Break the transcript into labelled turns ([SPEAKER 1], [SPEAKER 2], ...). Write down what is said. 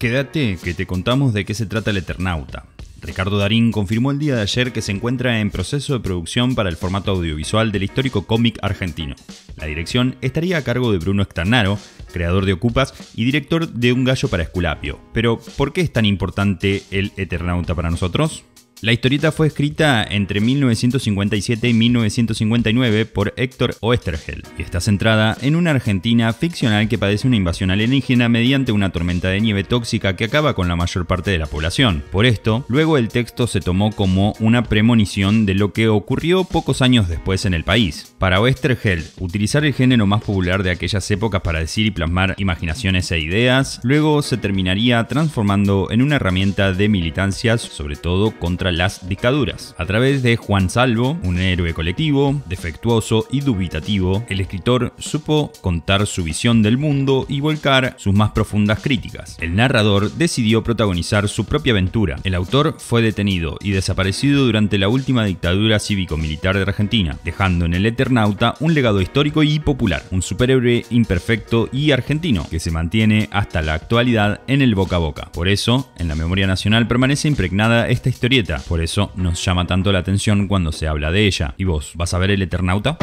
[SPEAKER 1] Quédate que te contamos de qué se trata el Eternauta. Ricardo Darín confirmó el día de ayer que se encuentra en proceso de producción para el formato audiovisual del histórico cómic argentino. La dirección estaría a cargo de Bruno Externaro, creador de Ocupas y director de Un gallo para Esculapio. Pero, ¿por qué es tan importante el Eternauta para nosotros? La historieta fue escrita entre 1957 y 1959 por Héctor Oesterheld y está centrada en una Argentina ficcional que padece una invasión alienígena mediante una tormenta de nieve tóxica que acaba con la mayor parte de la población. Por esto, luego el texto se tomó como una premonición de lo que ocurrió pocos años después en el país. Para Oesterheld, utilizar el género más popular de aquellas épocas para decir y plasmar imaginaciones e ideas, luego se terminaría transformando en una herramienta de militancias, sobre todo contra las dictaduras. A través de Juan Salvo, un héroe colectivo, defectuoso y dubitativo, el escritor supo contar su visión del mundo y volcar sus más profundas críticas. El narrador decidió protagonizar su propia aventura. El autor fue detenido y desaparecido durante la última dictadura cívico-militar de Argentina, dejando en el Eternauta un legado histórico y popular, un superhéroe imperfecto y argentino que se mantiene hasta la actualidad en el boca a boca. Por eso, en la memoria nacional permanece impregnada esta historieta, por eso nos llama tanto la atención cuando se habla de ella. ¿Y vos, vas a ver el Eternauta?